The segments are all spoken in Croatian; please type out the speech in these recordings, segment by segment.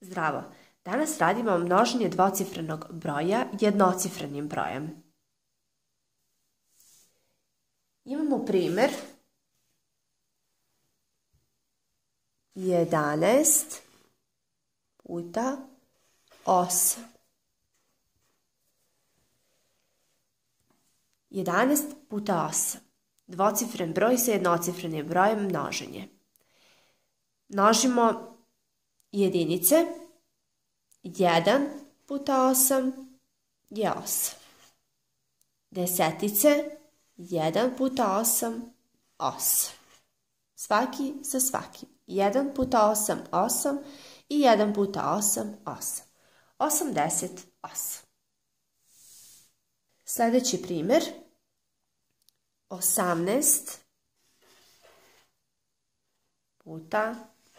Zdravo! Danas radimo množenje dvocifrenog broja jednocifrenim brojem. Imamo primjer 11 puta 8. 11 puta 8. Dvocifren broj sa jednocifrenim brojem množenje. Množimo jedinice. 1 puta 8 je 8. Desetice. 1 puta 8, 8. Svaki sa svakim. 1 puta 8, 8 i 1 puta 8, 8. 88. Sljedeći primjer. 18 puta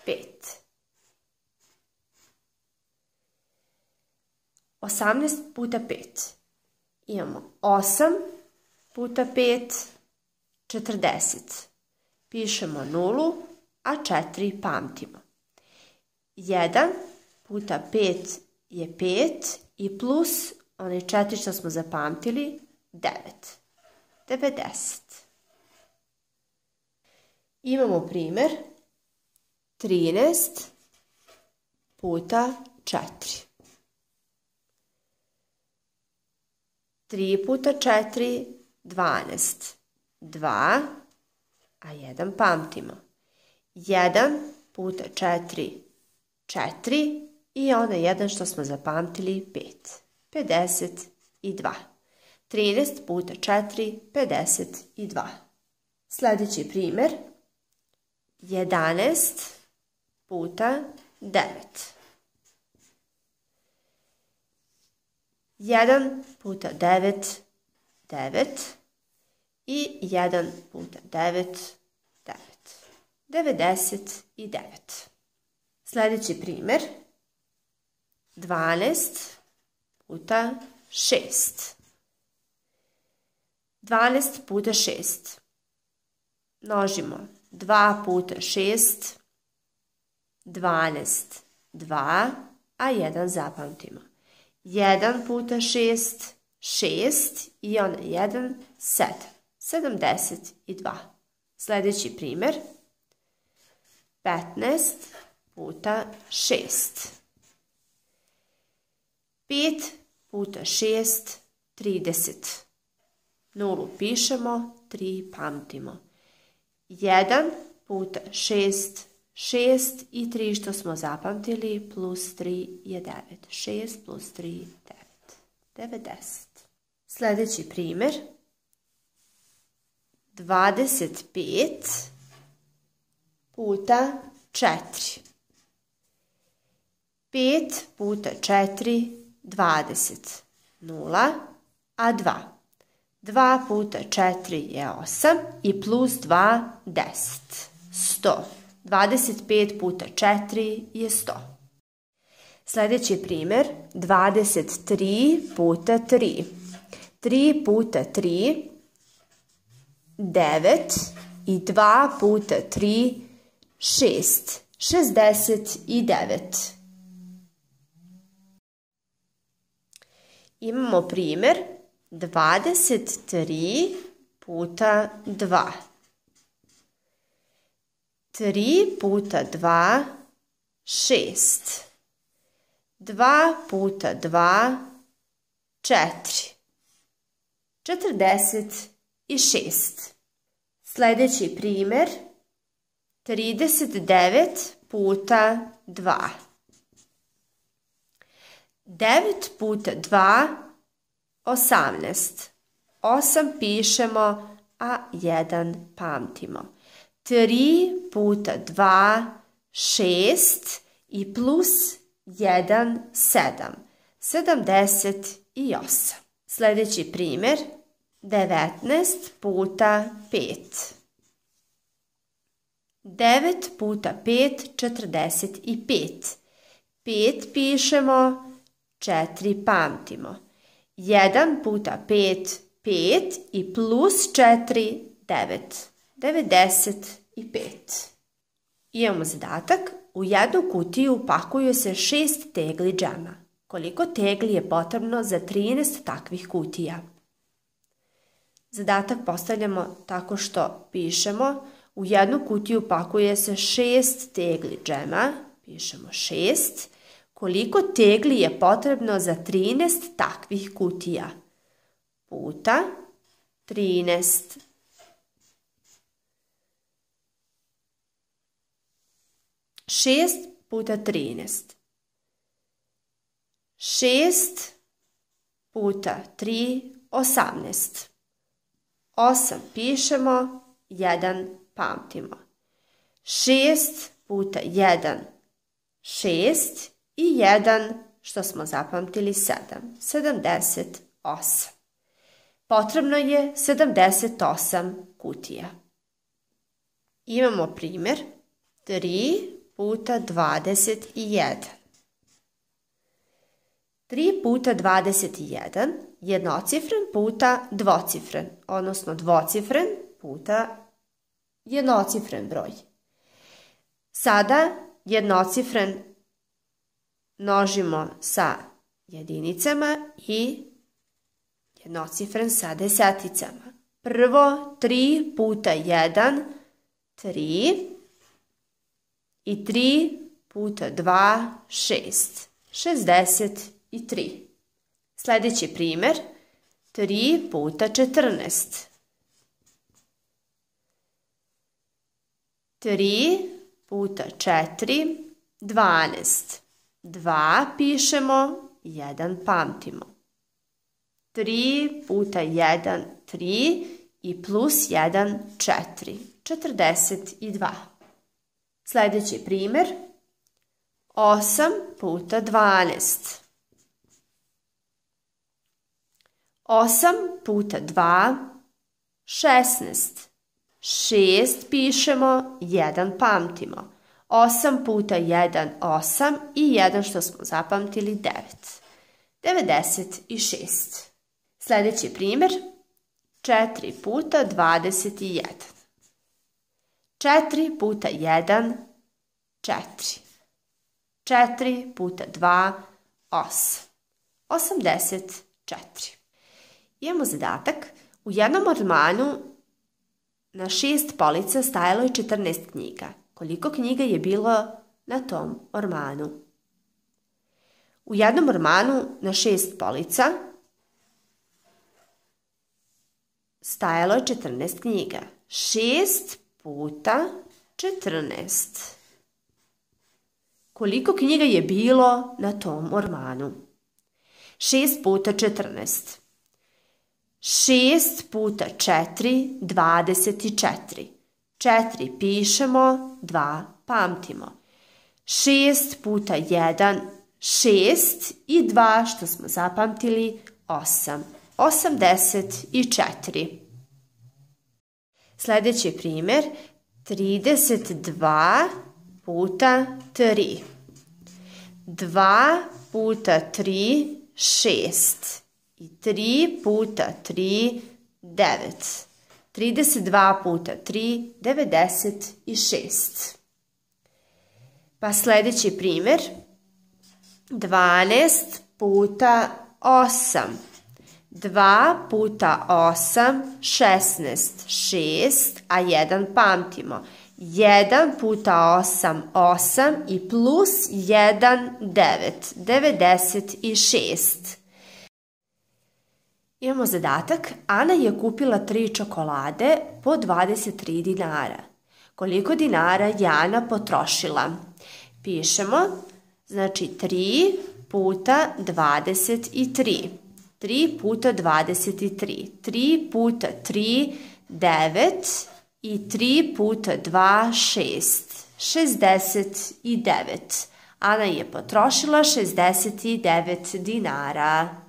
5. 18 puta 5. Imamo 8 puta 5, 40. Pišemo nulu, a 4 pamtimo. 1 puta 5 je 5 i plus one 4 što smo zapamtili, 9. 90. Imamo primjer 13 puta 4. 3 puta 4, 12. 2, a 1 pamtimo. 1 puta 4, 4 i onaj 1 što smo zapamtili 5. 52. 13 puta 4, 52. Sljedeći primjer. 11 puta 9. 1 puta 9, 9 i 1 puta 9, 9. 99. Sljedeći primjer. 12 puta 6. 12 puta 6. Množimo 2 puta 6, 12, 2, a 1 zapamtimo. 1 puta 6, 6 i on 1, 7. 72. Sljedeći primjer. 15 puta 6. 5 puta 6, 30. Nulu pišemo, 3 pamtimo. 1 puta 6, 6 i 3 što smo zapamtili plus 3 je 9. 6 plus 3 9. 90. Sljedeći primjer. 25 puta 4. 5 puta 4, 20. 0, a 2. 2 puta 4 je 8 i plus 2, 10. 100. 25 puta 4 je 100. Sljedeći primjer, 23 puta 3. 3 puta 3, 9 i 2 puta 3, 6. 69. Imamo primjer 23 puta 2. 3 puta 2, 6. 2 puta 2, 4. 46. Sljedeći primjer. 39 puta 2. 9 puta 2, 18. 8 pišemo, a 1 pamtimo. 3 puta 2, 6 i plus 1, 7. 78. Sljedeći primjer. 19 puta 5. 9 puta 5, 45. 5 pišemo, 4 pamtimo. 1 puta 5, 5 i plus 4, 9. 95. Imamo zadatak u jednu kutiju pakuje se šest tegli džema. Koliko tegli je potrebno za 13 takvih kutija? Zadatak postavljamo tako što pišemo u jednu kutiju pakuje se šest tegli džema, pišemo šest, koliko tegli je potrebno za 13 takvih kutija? Puta 13. Šest puta 13. Šest puta 3, 18. Osam pišemo, jedan pamtimo. Šest puta jedan, šest i jedan, što smo zapamtili, sedam. Sedamdeset osam. Potrebno je 78 kutija. Imamo primjer 3 puta 21. 3 puta 21 jednocifren puta dvocifren, odnosno dvocifren puta jednocifren broj. Sada jednocifren množimo sa jedinicama i jednocifren sa deseticama. Prvo 3 puta 1, 3 i 3 puta 2, 6. 63. Sljedeći primjer 3 puta 14. 3 puta 4, 12. 2 pišemo, 1 pamtimo. 3 puta 1, 3 i plus 1, 4. 42. Sljedeći primjer. 8 puta 12. 8 puta 2, 16. 6 pišemo, 1 pamtimo. 8 puta 1, 8 i 1 što smo zapamtili, 9. 96. Sljedeći primjer. 4 puta 21. 4 puta 1, 4. 4 puta 2, 8. 84. Imamo zadatak. U jednom ormanu na šest polica stajalo je 14 knjiga. Koliko knjiga je bilo na tom ormanu? U jednom ormanu na šest polica stajalo je 14 knjiga. 6 puta 14. Koliko knjiga je bilo na tom ormanu? 6 puta 14. 6 puta 4, 24. 4 pišemo, 2 pamtimo. 6 puta 1, 6 i 2 što smo zapamtili, 8. 84. Sljedeći primjer, 32 puta 3. 2 puta 3, 6. I 3 puta 3, 9. 32 puta 3, 96. Pa sljedeći primjer, 12 puta 8. 2 puta 8, 16, 6, a 1 pamtimo. 1 puta 8, 8 i plus 1, 9, 96. Imamo zadatak, Ana je kupila tri čokolade po 23 dinara. Koliko dinara Jana potrošila? Pišemo, znači 3 puta 23. 3 puta 23. 3 puta 3, 9 i 3 puta 2, 6. 69. Ana je potrošila 69 dinara.